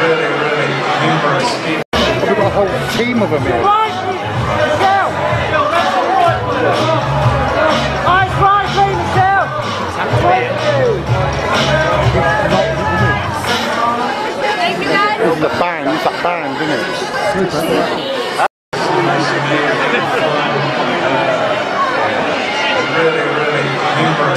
really, really numerous people. We've got a whole team of them here. This the band, it's that band, isn't it?